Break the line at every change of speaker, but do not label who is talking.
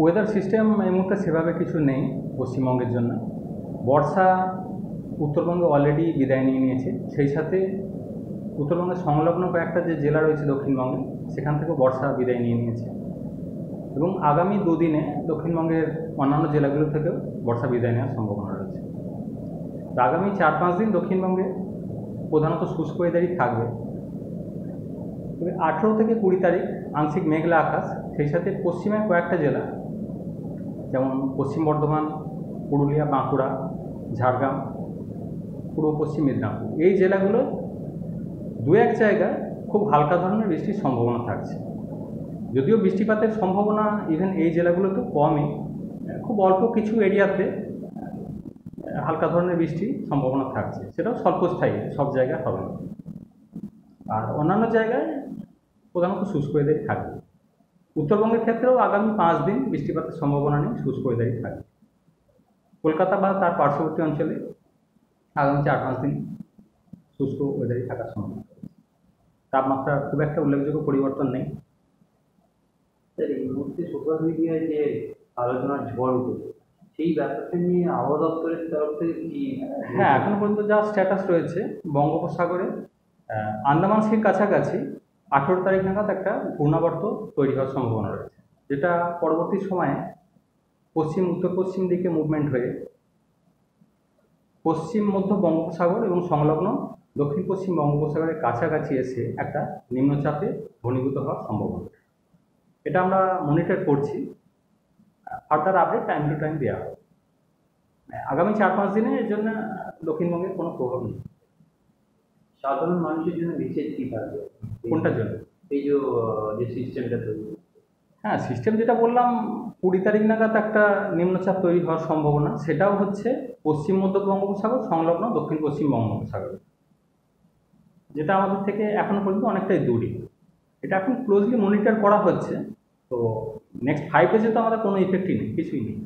Weather system এই মুহূর্তে সেভাবে কিছু নেই পশ্চিমবঙ্গের জন্য। বর্ষা উত্তরবঙ্গে অলরেডি বিদায় নিয়ে নিয়েছে। সেই সাথে উত্তরবঙ্গের সংলগ্ন কয়েকটা যে জেলা রয়েছে দক্ষিণবঙ্গে, সেখান থেকেও বর্ষা বিদায় নিয়ে নিয়েছে। এবং আগামী দুদিনে দক্ষিণবঙ্গের অন্যান্য জেলাগুলো থেকেও বর্ষা বিদায় নেওয়ার সম্ভাবনা রয়েছে। আগামী চার পাঁচ দিন দক্ষিণবঙ্গে প্রধানত শুষ্ক ওয়েদারই থাকবে। তবে আঠেরো থেকে কুড়ি তারিখ আংশিক মেঘলা আকাশ। সেই সাথে পশ্চিমের কয়েকটা জেলা যেমন পশ্চিম বর্ধমান, পুরুলিয়া, বাঁকুড়া, ঝাড়গ্রাম, পূর্ব পশ্চিম মেদিনীপুর। এই জেলাগুলো দু এক জায়গায় খুব হালকা ধরনের বৃষ্টির সম্ভাবনা থাকছে। যদিও বৃষ্টিপাতের সম্ভাবনা ইভেন এই জেলাগুলোতেও কমই, খুব অল্প কিছু এরিয়াতে হালকা ধরনের বৃষ্টির সম্ভাবনা থাকছে। সেটাও স্বল্পস্থায়ী, সব জায়গায় হবে। আর অন্যান্য জায়গায় প্রধানত শুষ্ক এদের থাকবে। উত্তরবঙ্গের ক্ষেত্রেও আগামী পাঁচ দিন বৃষ্টিপাতের সম্ভাবনা নেই শুষ্ক ওয়েদারই থাকবে কলকাতা বা তার পার্শ্ববর্তী অঞ্চলে আগামী চার পাঁচ দিন শুষ্ক ওয়েদারই থাকার সম্ভাবনা। তাপমাত্রার খুব একটা উল্লেখযোগ্য পরিবর্তন নেই
স্যার এই মুহূর্তে সোশ্যাল মিডিয়ায় যে আলোচনার ঝড় উঠেছে সেই ব্যাপারটা নিয়ে আবহাওয়া দপ্তরের তরফ থেকে কি
হ্যাঁ এখনও পর্যন্ত যা স্ট্যাটাস রয়েছে বঙ্গোপসাগরে আন্দামান সির কাছাকাছি আঠেরো তারিখ নাগাদ একটা ঘূর্ণাবর্ত তৈরি হওয়ার সম্ভাবনা রয়েছে, যেটা পরবর্তী সময়ে পশ্চিম, উত্তর পশ্চিম দিকে মুভমেন্ট হয়ে পশ্চিম, মধ্য বঙ্গোপসাগর এবং সংলগ্ন দক্ষিণ পশ্চিম বঙ্গোপসাগরের কাছাকাছি এসে একটা নিম্নচাপে ঘনীভূত হওয়ার সম্ভাবনা এটা আমরা মনিটর করছি। Further update time to time দেওয়া হবে। আগামী চার পাঁচ দিনে এর জন্য দক্ষিণবঙ্গের কোনো প্রভাব নেই।
সাধারণ মানুষের জন্য বিশেষ কি থাকবে
কোনটার জন্য?
এই যে সিস্টেমটা তৈরি
হ্যাঁ সিস্টেম যেটা বললাম কুড়ি তারিখ নাগাদ একটা নিম্নচাপ তৈরি হওয়ার সম্ভাবনা। সেটাও হচ্ছে পশ্চিম মধ্য বঙ্গোপসাগর সংলগ্ন দক্ষিণ পশ্চিম বঙ্গোপসাগর। যেটা আমাদের থেকে এখনও পর্যন্ত অনেকটাই দূরই এটা এখন ক্লোজলি মনিটর করা হচ্ছে। তো নেক্সট ফাইভ ডেজে তো আমাদের কোনো ইফেক্টই নেই কিছুই নেই।